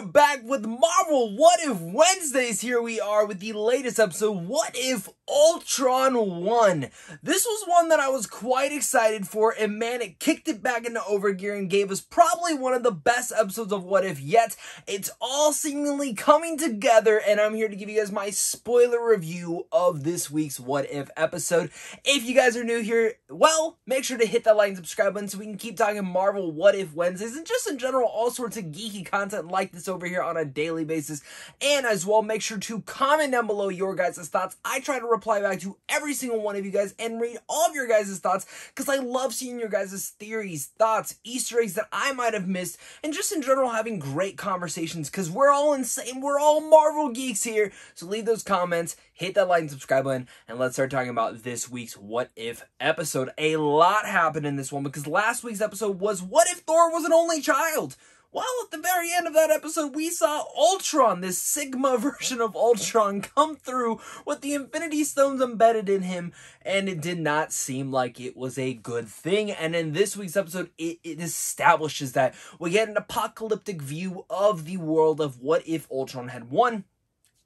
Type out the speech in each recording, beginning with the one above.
are back with Marvel What If Wednesdays. Here we are with the latest episode, What If Ultron Won. This was one that I was quite excited for, and man, it kicked it back into overgear and gave us probably one of the best episodes of What If yet. It's all seemingly coming together, and I'm here to give you guys my spoiler review of this week's What If episode. If you guys are new here, well, make sure to hit that like and subscribe button so we can keep talking Marvel What If Wednesdays and just in general all sorts of geeky content like this over here on a daily basis. And as well, make sure to comment down below your guys' thoughts. I try to reply back to every single one of you guys and read all of your guys' thoughts because I love seeing your guys' theories, thoughts, Easter eggs that I might have missed, and just in general having great conversations because we're all insane. We're all Marvel geeks here. So leave those comments, hit that like and subscribe button, and let's start talking about this week's What If episode. A lot happened in this one because last week's episode was What If Thor was an only child? Well, at the very end of that episode, we saw Ultron, this Sigma version of Ultron, come through with the Infinity Stones embedded in him, and it did not seem like it was a good thing. And in this week's episode, it, it establishes that we get an apocalyptic view of the world of what if Ultron had won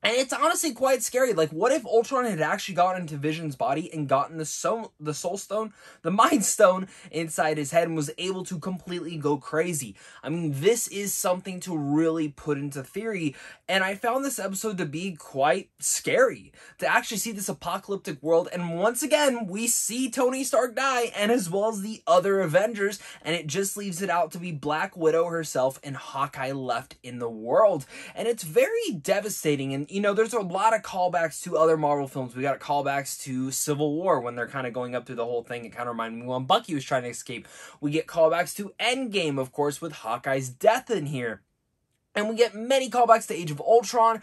and it's honestly quite scary. Like, what if Ultron had actually gotten into Vision's body and gotten the soul, the Soul Stone, the Mind Stone inside his head and was able to completely go crazy? I mean, this is something to really put into theory. And I found this episode to be quite scary to actually see this apocalyptic world. And once again, we see Tony Stark die, and as well as the other Avengers. And it just leaves it out to be Black Widow herself and Hawkeye left in the world. And it's very devastating. And you know, there's a lot of callbacks to other Marvel films. We got callbacks to Civil War when they're kind of going up through the whole thing. It kind of reminded me when Bucky was trying to escape. We get callbacks to Endgame, of course, with Hawkeye's death in here. And we get many callbacks to Age of Ultron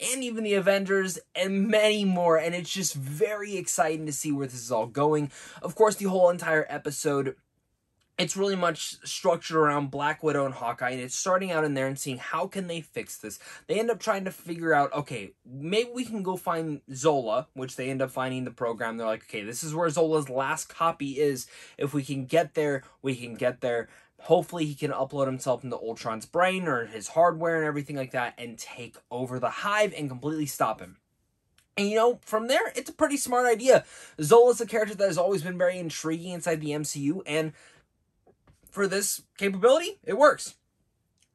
and even the Avengers and many more. And it's just very exciting to see where this is all going. Of course, the whole entire episode it's really much structured around Black Widow and Hawkeye, and it's starting out in there and seeing how can they fix this. They end up trying to figure out, okay, maybe we can go find Zola, which they end up finding the program. They're like, okay, this is where Zola's last copy is. If we can get there, we can get there. Hopefully, he can upload himself into Ultron's brain or his hardware and everything like that, and take over the hive and completely stop him. And you know, from there, it's a pretty smart idea. Zola's a character that has always been very intriguing inside the MCU, and for this capability, it works.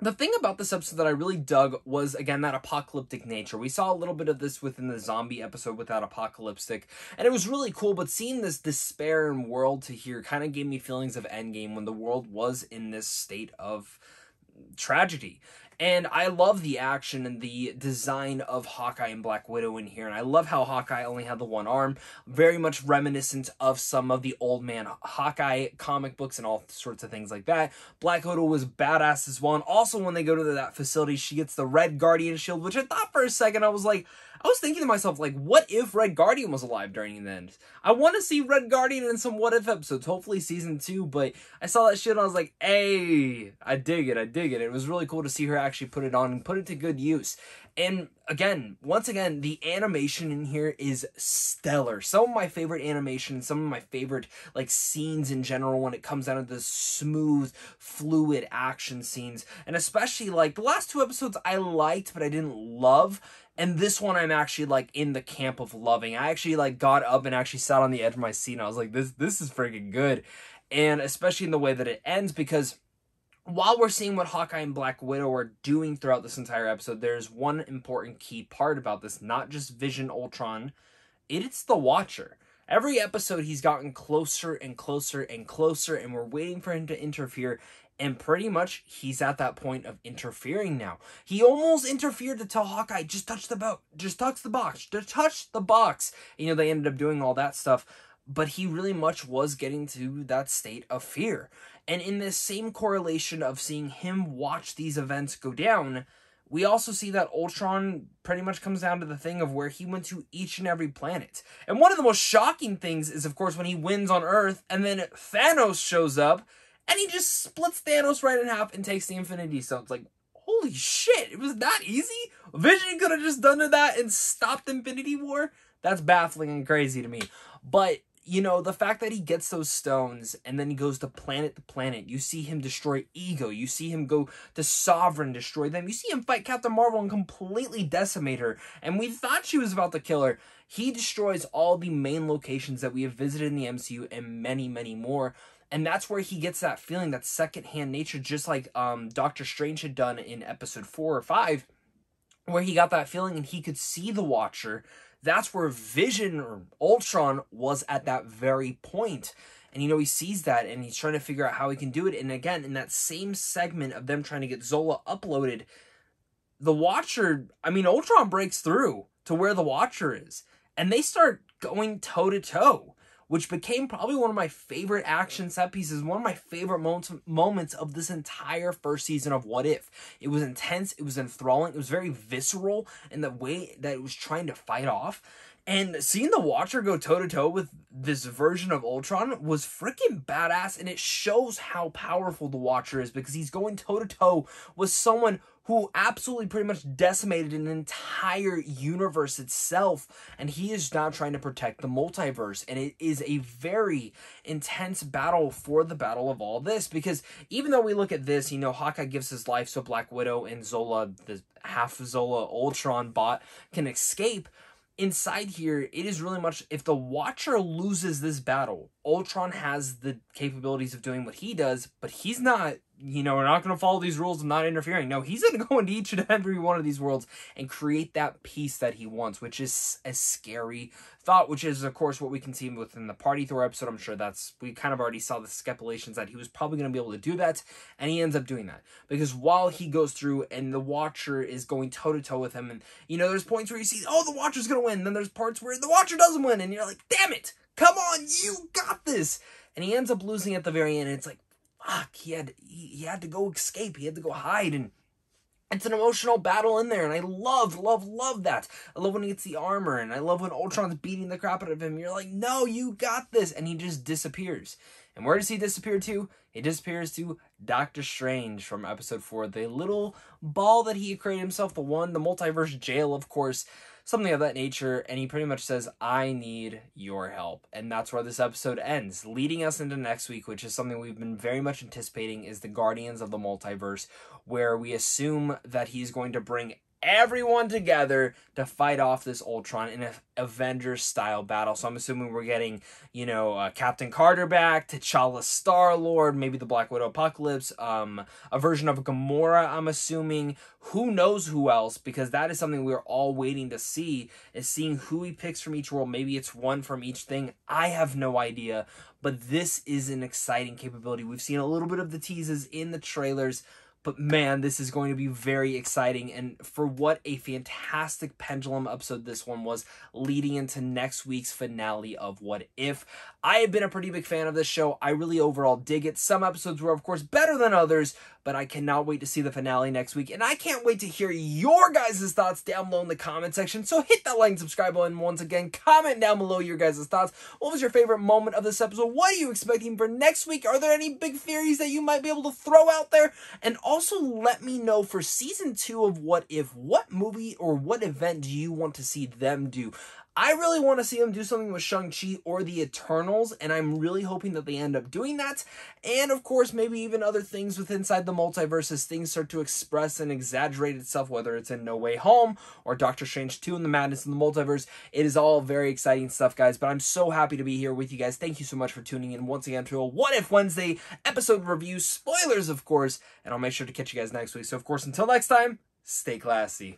The thing about this episode that I really dug was, again, that apocalyptic nature. We saw a little bit of this within the zombie episode without apocalyptic, and it was really cool, but seeing this despair and world to here kind of gave me feelings of Endgame when the world was in this state of tragedy. And I love the action and the design of Hawkeye and Black Widow in here. And I love how Hawkeye only had the one arm. Very much reminiscent of some of the old man Hawkeye comic books and all sorts of things like that. Black Widow was badass as well. And also when they go to that facility, she gets the Red Guardian shield, which I thought for a second I was like, I was thinking to myself, like, what if Red Guardian was alive during the end? I want to see Red Guardian in some What If episodes, hopefully season two, but I saw that shit and I was like, hey, I dig it, I dig it. It was really cool to see her actually put it on and put it to good use. And again, once again, the animation in here is stellar. Some of my favorite animation, some of my favorite like scenes in general when it comes down to the smooth, fluid action scenes. And especially like the last two episodes I liked, but I didn't love. And this one I'm actually like in the camp of loving. I actually like got up and actually sat on the edge of my seat and I was like, this this is freaking good. And especially in the way that it ends because while we're seeing what Hawkeye and Black Widow are doing throughout this entire episode, there's one important key part about this, not just Vision Ultron, it's the Watcher. Every episode he's gotten closer and closer and closer and we're waiting for him to interfere and pretty much he's at that point of interfering now. He almost interfered to tell Hawkeye, just touch the boat, just touch the box, just touch the box. You know, they ended up doing all that stuff. But he really much was getting to that state of fear. And in this same correlation of seeing him watch these events go down, we also see that Ultron pretty much comes down to the thing of where he went to each and every planet. And one of the most shocking things is, of course, when he wins on Earth and then Thanos shows up and he just splits Thanos right in half and takes the Infinity Stones. Like, holy shit, it was that easy? Vision could have just done that and stopped Infinity War? That's baffling and crazy to me. But you know, the fact that he gets those stones and then he goes to planet to planet, you see him destroy Ego, you see him go to Sovereign, destroy them, you see him fight Captain Marvel and completely decimate her, and we thought she was about to kill her. He destroys all the main locations that we have visited in the MCU and many, many more. And that's where he gets that feeling, that secondhand nature, just like um, Doctor Strange had done in episode four or five, where he got that feeling and he could see the Watcher that's where Vision or Ultron was at that very point. And you know, he sees that and he's trying to figure out how he can do it. And again, in that same segment of them trying to get Zola uploaded, the Watcher, I mean, Ultron breaks through to where the Watcher is. And they start going toe to toe which became probably one of my favorite action set pieces, one of my favorite moments, moments of this entire first season of What If. It was intense, it was enthralling, it was very visceral in the way that it was trying to fight off. And seeing the Watcher go toe to toe with this version of Ultron was freaking badass. And it shows how powerful the Watcher is because he's going toe to toe with someone who absolutely pretty much decimated an entire universe itself. And he is now trying to protect the multiverse. And it is a very intense battle for the battle of all this. Because even though we look at this, you know, Hawkeye gives his life so Black Widow and Zola, the half Zola Ultron bot, can escape inside here, it is really much if the Watcher loses this battle, Ultron has the capabilities of doing what he does, but he's not you know, we're not going to follow these rules of not interfering. No, he's going to go into each and every one of these worlds and create that peace that he wants, which is a scary thought, which is, of course, what we can see within the Party Thor episode. I'm sure that's, we kind of already saw the speculations that he was probably going to be able to do that, and he ends up doing that. Because while he goes through and the Watcher is going toe to toe with him, and, you know, there's points where you see, oh, the Watcher's going to win, and then there's parts where the Watcher doesn't win, and you're like, damn it, come on, you got this. And he ends up losing at the very end, and it's like, fuck, he had he, he had to go escape. He had to go hide and it's an emotional battle in there, and I love, love, love that. I love when he gets the armor, and I love when Ultron's beating the crap out of him. You're like, no, you got this, and he just disappears. And where does he disappear to? He disappears to Doctor Strange from episode 4. The little ball that he created himself, the one, the multiverse jail, of course something of that nature, and he pretty much says, I need your help. And that's where this episode ends, leading us into next week, which is something we've been very much anticipating, is the Guardians of the Multiverse, where we assume that he's going to bring everyone together to fight off this Ultron in an Avengers style battle. So I'm assuming we're getting, you know, uh, Captain Carter back, T'Challa Star Lord, maybe the Black Widow Apocalypse, um, a version of Gamora, I'm assuming. Who knows who else? Because that is something we're all waiting to see, is seeing who he picks from each world. Maybe it's one from each thing. I have no idea. But this is an exciting capability. We've seen a little bit of the teases in the trailers but man, this is going to be very exciting. And for what a fantastic pendulum episode this one was, leading into next week's finale of What If. I have been a pretty big fan of this show. I really overall dig it. Some episodes were, of course, better than others, but I cannot wait to see the finale next week. And I can't wait to hear your guys' thoughts down below in the comment section. So hit that like and subscribe button once again. Comment down below your guys' thoughts. What was your favorite moment of this episode? What are you expecting for next week? Are there any big theories that you might be able to throw out there? And also let me know for season two of What If, what movie or what event do you want to see them do? I really want to see them do something with Shang-Chi or the Eternals, and I'm really hoping that they end up doing that. And of course, maybe even other things with inside the multiverse as things start to express and exaggerate itself, whether it's in No Way Home or Doctor Strange 2 and the Madness in the Multiverse. It is all very exciting stuff, guys, but I'm so happy to be here with you guys. Thank you so much for tuning in once again to a What If Wednesday episode review. Spoilers, of course, and I'll make sure to catch you guys next week. So, of course, until next time, stay classy.